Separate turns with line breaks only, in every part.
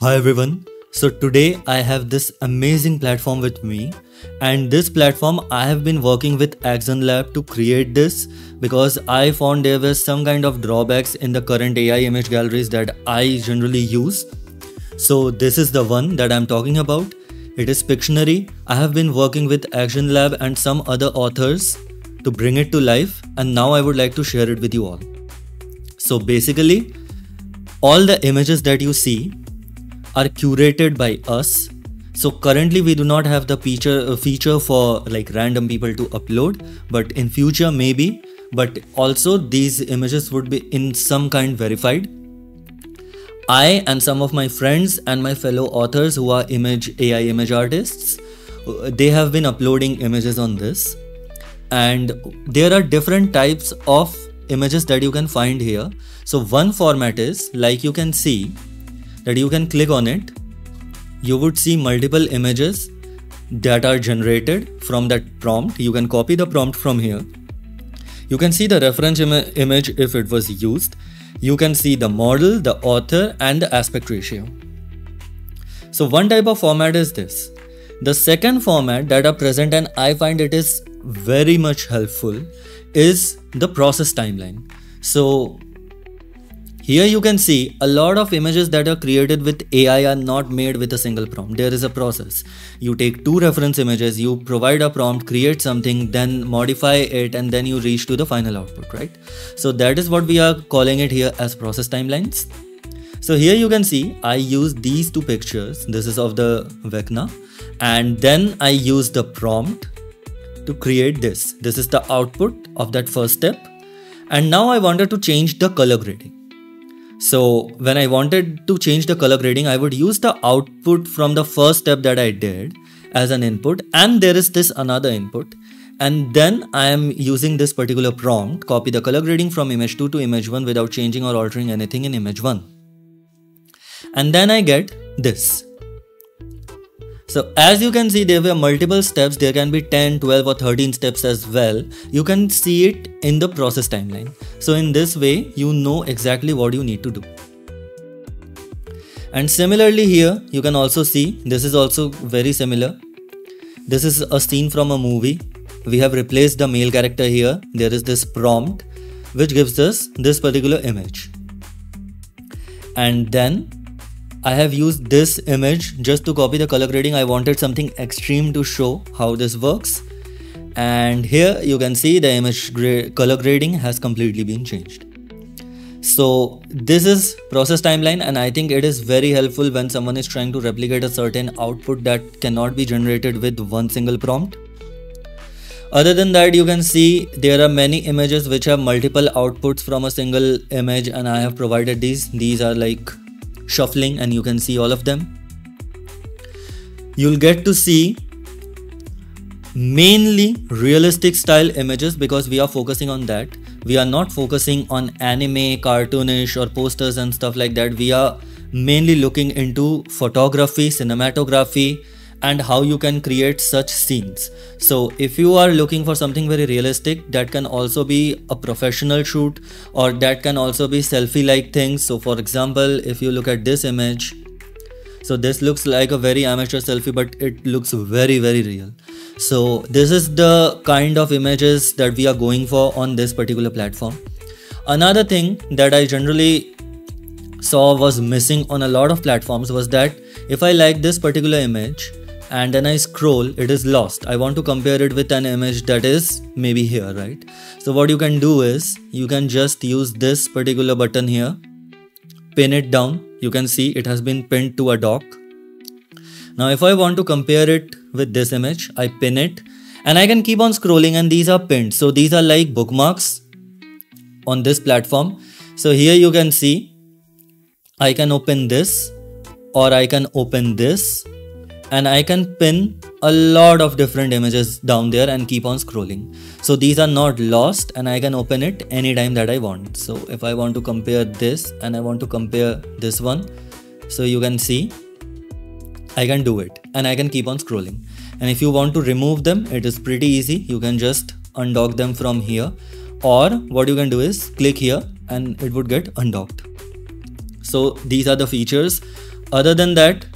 Hi everyone. So today I have this amazing platform with me and this platform I have been working with Aixon Lab to create this because I found there were some kind of drawbacks in the current AI image galleries that I generally use. So this is the one that I'm talking about. It is Pixonary. I have been working with Aixon Lab and some other authors to bring it to life and now I would like to share it with you all. So basically all the images that you see are curated by us. So currently we do not have the feature uh, feature for like random people to upload but in future maybe. But also these images would be in some kind verified. I and some of my friends and my fellow authors who are image ai image artists uh, they have been uploading images on this. And there are different types of images that you can find here. So one format is like you can see that you can click on it you would see multiple images that are generated from that prompt. You can copy the prompt from here. You can see the reference Im image if it was used. You can see the model the author and the aspect ratio. So one type of format is this. The second format that are present and i find it is very much helpful is the process timeline. So here you can see a lot of images that are created with AI are not made with a single prompt. There is a process. You take two reference images, you provide a prompt, create something, then modify it, and then you reach to the final output, right? So that is what we are calling it here as process timelines. So here you can see I use these two pictures. This is of the Vecna. And then I use the prompt to create this. This is the output of that first step. And now I wanted to change the color grading. So when I wanted to change the color grading, I would use the output from the first step that I did as an input and there is this another input and then I am using this particular prompt, copy the color grading from image 2 to image 1 without changing or altering anything in image 1. And then I get this. So as you can see, there were multiple steps. There can be 10, 12 or 13 steps as well. You can see it in the process timeline. So in this way, you know exactly what you need to do. And similarly here, you can also see, this is also very similar. This is a scene from a movie. We have replaced the male character here. There is this prompt which gives us this particular image. And then I have used this image just to copy the color grading. I wanted something extreme to show how this works. And here you can see the image gra color grading has completely been changed. So this is process timeline and I think it is very helpful when someone is trying to replicate a certain output that cannot be generated with one single prompt. Other than that, you can see there are many images which have multiple outputs from a single image and I have provided these. These are like shuffling and you can see all of them. You'll get to see mainly realistic style images because we are focusing on that. We are not focusing on anime, cartoonish or posters and stuff like that. We are mainly looking into photography, cinematography, and how you can create such scenes. So if you are looking for something very realistic, that can also be a professional shoot or that can also be selfie like things. So for example, if you look at this image, so this looks like a very amateur selfie, but it looks very, very real. So this is the kind of images that we are going for on this particular platform. Another thing that I generally saw was missing on a lot of platforms was that if I like this particular image, and then I scroll, it is lost. I want to compare it with an image that is maybe here, right? So what you can do is you can just use this particular button here, pin it down. You can see it has been pinned to a dock. Now if I want to compare it with this image, I pin it and I can keep on scrolling and these are pinned. So these are like bookmarks on this platform. So here you can see I can open this or I can open this and I can pin a lot of different images down there and keep on scrolling. So these are not lost and I can open it anytime that I want. So if I want to compare this and I want to compare this one, so you can see I can do it and I can keep on scrolling. And if you want to remove them, it is pretty easy. You can just undock them from here or what you can do is click here and it would get undocked. So these are the features other than that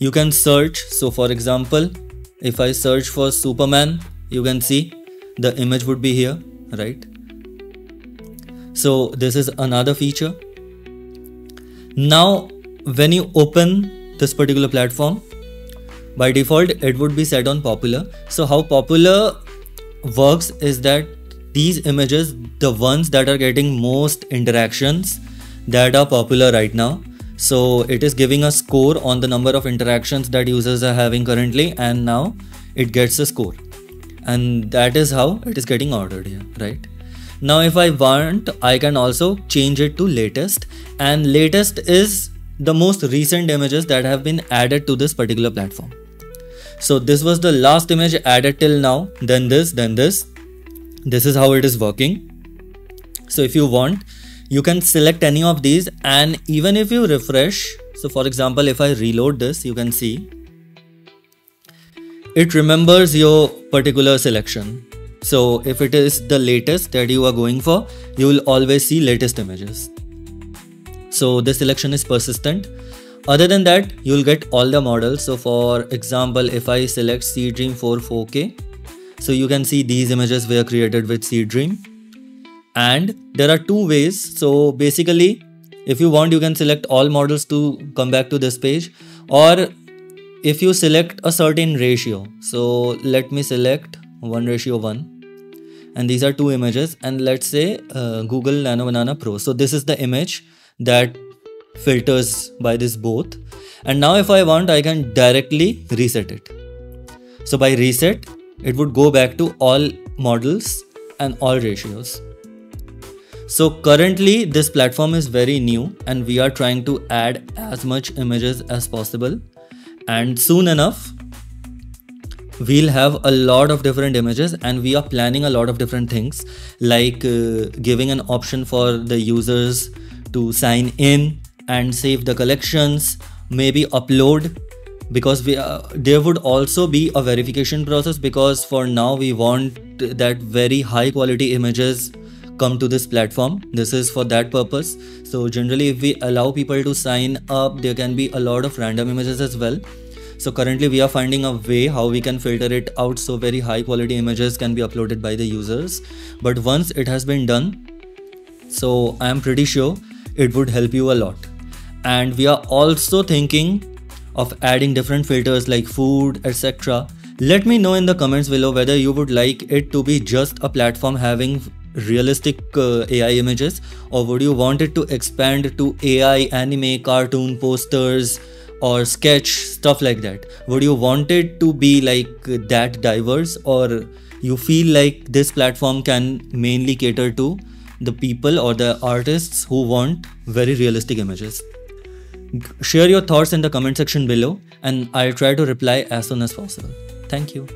you can search so for example if i search for superman you can see the image would be here right? So this is another feature. Now when you open this particular platform by default it would be set on popular. So how popular works is that these images the ones that are getting most interactions that are popular right now so it is giving a score on the number of interactions that users are having currently and now it gets a score. And that is how it is getting ordered here right? Now if i want i can also change it to latest. And latest is the most recent images that have been added to this particular platform. So this was the last image added till now. Then this then this. This is how it is working. So if you want you can select any of these and even if you refresh so for example if i reload this you can see. It remembers your particular selection. So if it is the latest that you are going for you will always see latest images. So this selection is persistent. Other than that you'll get all the models. So for example if i select Seedream 4 4k so you can see these images were created with Seedream and there are two ways. So basically if you want you can select all models to come back to this page. Or if you select a certain ratio. So let me select 1 ratio 1 and these are two images. And let's say uh, google nano banana pro. So this is the image that filters by this both. And now if I want I can directly reset it. So by reset it would go back to all models and all ratios. So currently this platform is very new and we are trying to add as much images as possible. And soon enough we'll have a lot of different images and we are planning a lot of different things like uh, giving an option for the users to sign in and save the collections maybe upload because we uh, there would also be a verification process because for now we want that very high quality images come to this platform. This is for that purpose. So generally if we allow people to sign up there can be a lot of random images as well. So currently we are finding a way how we can filter it out. So very high quality images can be uploaded by the users. But once it has been done so i am pretty sure it would help you a lot. And we are also thinking of adding different filters like food, etc. Let me know in the comments below whether you would like it to be just a platform having realistic uh, AI images or would you want it to expand to AI, anime, cartoon, posters or sketch, stuff like that. Would you want it to be like that diverse or you feel like this platform can mainly cater to the people or the artists who want very realistic images. Share your thoughts in the comment section below and I'll try to reply as soon as possible. Thank you.